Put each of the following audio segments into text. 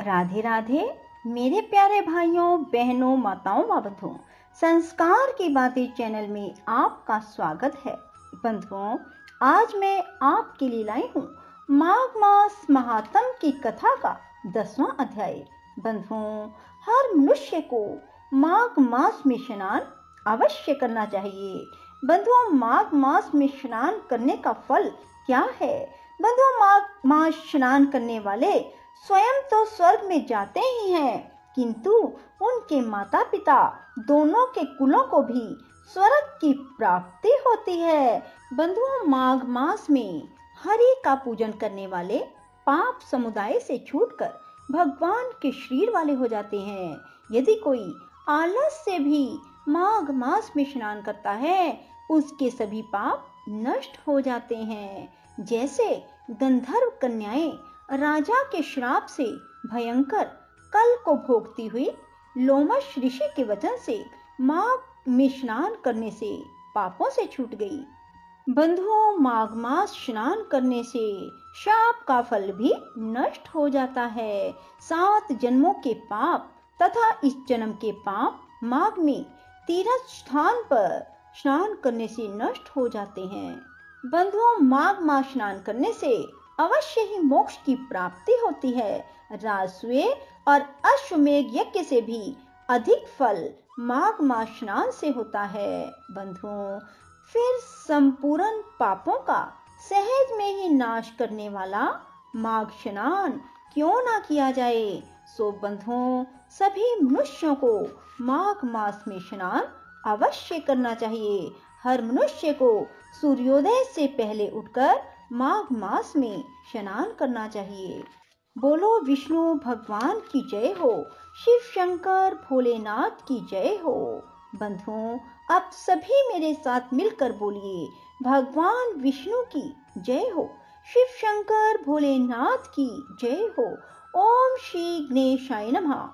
राधे राधे, मेरे प्यारे भाइयों, बहनों, माताओं बंधुओं संस्कार की बातें चैनल में आपका स्वागत है। बंधुओं, आज मैं आपके लिए लाई हूँ माघ मास महात्म की कथा का दसवां अध्याय। बंधुओं, हर मनुष्य को माघ मास में स्नान अवश्य करना चाहिए। बंधुओं माघ मास में स्नान करने का फल क्या है? बंधुओं माघ मास स्नान करने वाले स्वयं तो स्वर्ग में जाते ही हैं, किंतु उनके माता पिता दोनों के कुलों को भी स्वर्ग की प्राप्ति होती है। बंधुओं माघ मास में हरि का पूजन करने वाले पाप समुदाय से छूटकर भगवान के शरीर वाले हो जाते हैं। यदि कोई आलस से भी माघ मास में स्नान करता है, उसके सभी पाप नष्ट हो जाते हैं। जैसे गंधर्व कन्याएँ राजा के श्राप से भयंकर कल को भोगती हुई लोमश ऋषि के वचन से माघ में स्नान करने से पापों से छूट गई। बंधुओं, माघ मास स्नान करने से शाप का फल भी नष्ट हो जाता है। सात जन्मों के पाप तथा इस जन्म के पाप माघ में तीर्थ स्थान पर स्नान करने से नष्ट हो जाते हैं। बंधुओं, माघ मास स्नान करने से अवश्य ही मोक्ष की प्राप्ति होती है। राजस्वे और अश्वमेघ यज्ञ से भी अधिक फल माघ मास से होता है। बंधुओं, फिर संपूर्ण पापों का सहज में ही नाश करने वाला माघ स्नान क्यों ना किया जाए? सो बंधुओं, सभी मनुष्यों को माघ मास में स्नान अवश्य करना चाहिए। हर मनुष्य को सूर्योदय से पहले उठकर माघ मास में स्नान करना चाहिए। बोलो, विष्णु, भगवान की जय हो। शिव शंकर, भोलेनाथ की जय हो। बंधुओं, आप सभी मेरे साथ मिलकर बोलिए, भगवान विष्णु की जय हो। शिव शंकर, भोलेनाथ की जय हो। ओम श्री गणेशाय नमः।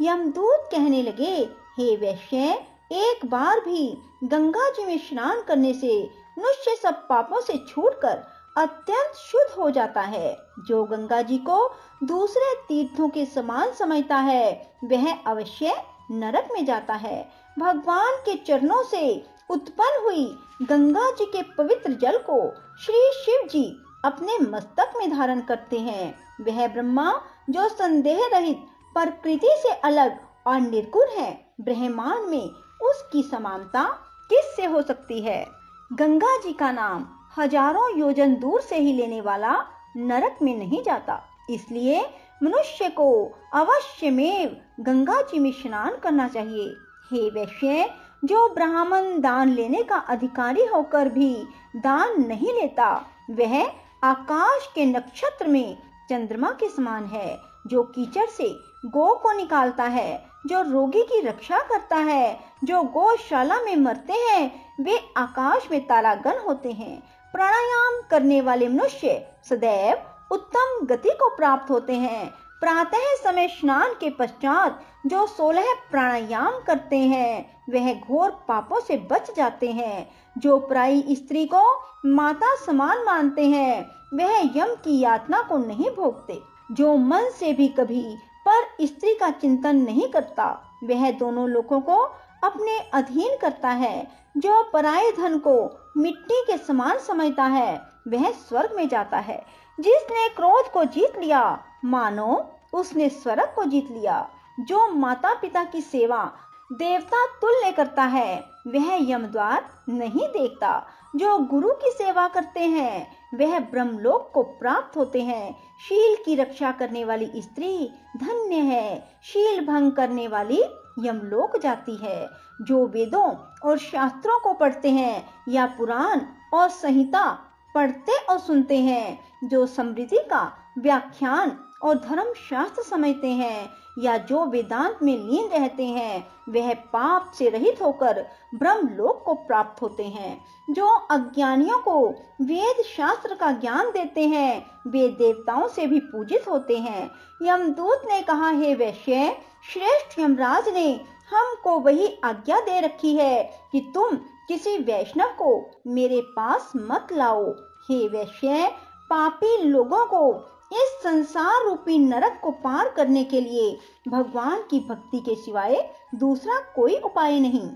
यमदूत कहने लगे, हे वैश्य, एक बार भी गंगा जी में स्नान करने से मनुष्य सब पापों से छूटकर अत्यंत शुद्ध हो जाता है। जो गंगा जी को दूसरे तीर्थों के समान समझता है, वह अवश्य नरक में जाता है। भगवान के चरणों से उत्पन्न हुई गंगा जी के पवित्र जल को श्री शिव जी अपने मस्तक में धारण करते हैं। वह ब्रह्मा, जो संदेह रहित, प्रकृति से अलग और निर्गुण है, ब्रह्मांड में उसकी समानता किससे हो सकती है? गंगा जी का नाम हज़ारों योजन दूर से ही लेने वाला नरक में नहीं जाता। इसलिए मनुष्य को अवश्य में गंगा जी में स्नान करना चाहिए। हे वैश्य, जो ब्राह्मण दान लेने का अधिकारी होकर भी दान नहीं लेता, वह आकाश के नक्षत्र में चंद्रमा के समान है, जो कीचड़ से गो को निकालता है, जो रोगी की रक्षा करता है, जो गौशाला में मरते हैं, वे आकाश में तारागण होते हैं। प्राणायाम करने वाले मनुष्य सदैव उत्तम गति को प्राप्त होते हैं। प्रातः समय स्नान के पश्चात जो सोलह प्राणायाम करते हैं, वह घोर पापों से बच जाते हैं। जो प्रायी स्त्री को माता समान मानते हैं, वह यम की यातना को नहीं भोगते। जो मन से भी कभी पर स्त्री का चिंतन नहीं करता, वह दोनों लोगों को अपने अधीन करता है। जो पराये धन को मिट्टी के समान समझता है, वह स्वर्ग में जाता है। जिसने क्रोध को जीत लिया, मानो उसने स्वर्ग को जीत लिया। जो माता पिता की सेवा देवता तुल्य करता है, वह यम द्वार नहीं देखता। जो गुरु की सेवा करते हैं, वह ब्रह्मलोक को प्राप्त होते हैं। शील की रक्षा करने वाली स्त्री धन्य है, शील भंग करने वाली यमलोक जाती है, जो वेदों और शास्त्रों को पढ़ते हैं या पुराण और संहिता पढ़ते और सुनते हैं, जो समृद्धि का व्याख्यान और धर्म शास्त्र समझते हैं। या जो वेदांत में लीन रहते हैं, वह पाप से रहित होकर ब्रह्म लोक को प्राप्त होते हैं। जो अज्ञानियों को वेद शास्त्र का ज्ञान देते हैं, वे देवताओं से भी पूजित होते हैं। यमदूत ने कहा, हे वैश्य, श्रेष्ठ यमराज ने हमको वही आज्ञा दे रखी है कि तुम किसी वैष्णव को मेरे पास मत लाओ। हे वैश्य, पापी लोगों को इस संसार रूपी नरक को पार करने के लिए भगवान की भक्ति के सिवाय दूसरा कोई उपाय नहीं।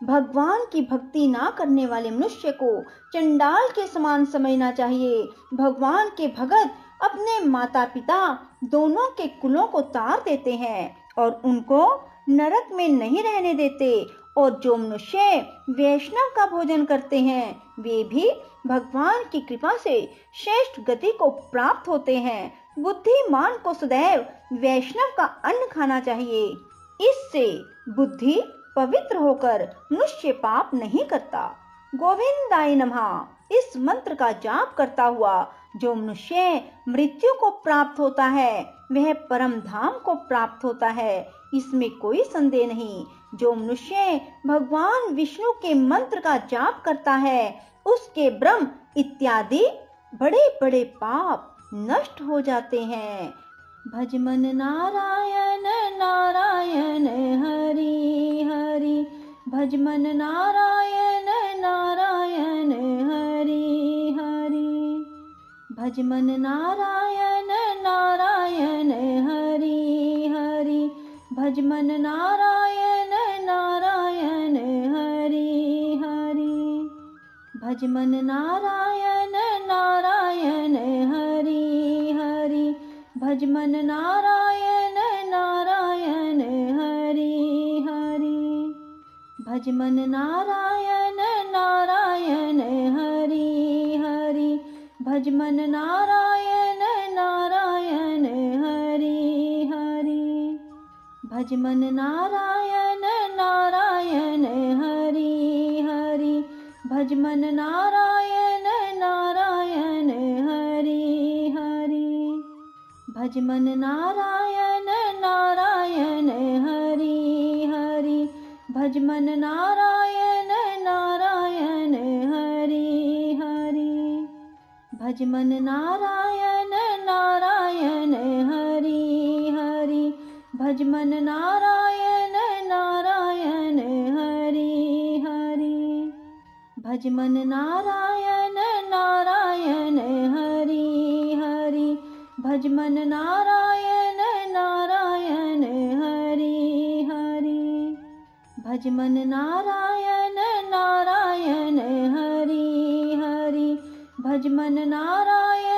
भगवान की भक्ति ना करने वाले मनुष्य को चंडाल के समान समझना चाहिए। भगवान के भगत अपने माता पिता दोनों के कुलों को तार देते हैं और उनको नरक में नहीं रहने देते। और जो मनुष्य वैष्णव का भोजन करते हैं, वे भी भगवान की कृपा से श्रेष्ठ गति को प्राप्त होते हैं। बुद्धिमान को सदैव वैष्णव का अन्न खाना चाहिए। इससे बुद्धि पवित्र होकर मनुष्य पाप नहीं करता। गोविंदाय नमः। इस मंत्र का जाप करता हुआ जो मनुष्य मृत्यु को प्राप्त होता है, वह परम धाम को प्राप्त होता है। इसमें कोई संदेह नहीं। जो मनुष्य भगवान विष्णु के मंत्र का जाप करता है, उसके ब्रह्म इत्यादि बड़े बड़े पाप नष्ट हो जाते हैं। भजमन नारायण नारायण हरि हरि। भजमन नारायण नारायण हरि हरि। भजमन नारायण नारायण भजमन नारायण नारायण, हरि हरि। भजमन नारायण नारायण, हरि हरि। भजमन नारायण नारायण, हरि हरि। भजमन नारायण नारायण, हरि हरि। भजमन नारायण नारायण, हरि। भजमन नारायण नारायण हरि हरि। भजमन नारायण नारायण हरि हरि। भजमन नारायण नारायण हरि हरि। भजमन नारायण नारायण हरि हरि। भजमन नारायण नारायण भजमन नारायण नारायण, हरि हरि। भजमन नारायण नारायण, हरि हरि। भजमन नारायण नारायण, हरि हरि। भजमन नारायण नारायण, हरि हरि। भजमन नारायण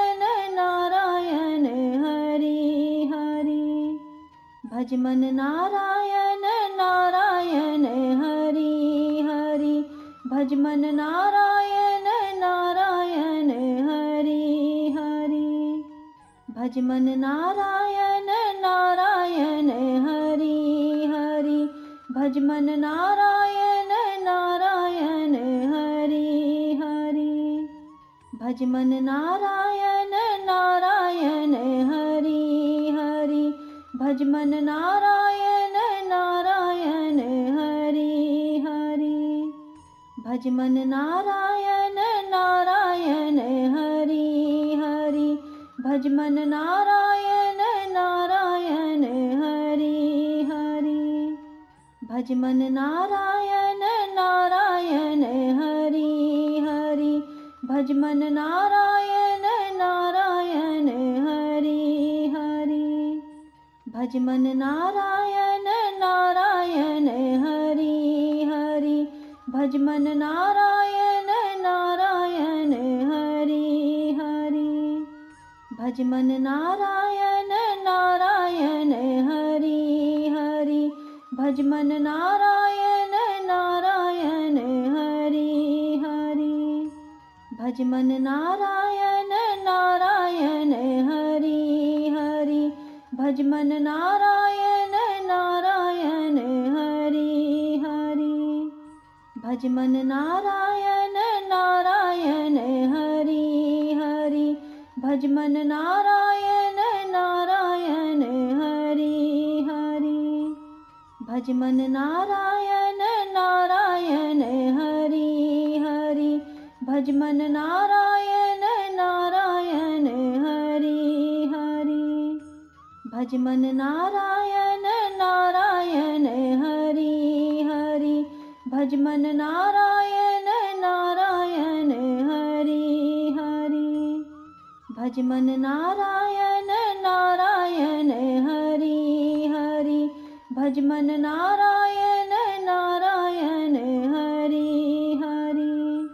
भजमन नारायण नारायण हरि हरि। भजमन नारायण नारायण हरि हरि। भजमन नारायण नारायण हरि हरि। भजमन नारायण नारायण हरि हरि। भजमन नारायण नारायण हरि। भजमन नारायण नारायण, हरि हरि। भजमन नारायण नारायण, हरि हरि। भजमन नारायण नारायण, हरि हरि। भजमन नारायण नारायण, हरि हरि। भजमन नारायण भजमन नारायण नारायण हरि हरि। भजमन नारायण नारायण हरि हरि। भजमन नारायण नारायण हरि हरि। भजमन नारायण नारायण हरि हरि। भजमन नारायण नारायण भजमन नारायण नारायण, हरि हरि। भजमन नारायण नारायण, हरि हरि। भजमन नारायण नारायण, हरि हरि। भजमन नारायण नारायण, हरि हरि। भजमन नारायण भजमन नारायण नारायण हरि हरि। भजमन नारायण नारायण हरि हरि। भजमन नारायण नारायण हरि हरि। भजमन नारायण नारायण हरि हरि।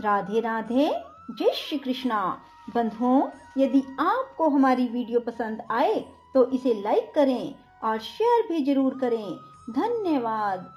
राधे राधे, जय श्री कृष्णा। बंधुओं, यदि आपको हमारी वीडियो पसंद आए तो इसे लाइक करें और शेयर भी ज़रूर करें। धन्यवाद।